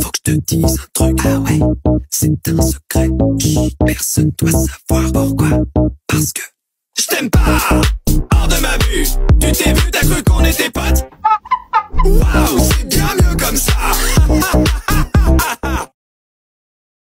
Faut que je te dise un truc. Ah ouais, c'est un secret. Chut, personne doit savoir pourquoi. Parce que je t'aime pas. Hors de ma vue. Tu t'es vu, t'as cru qu'on était potes? Waouh, c'est bien mieux comme ça.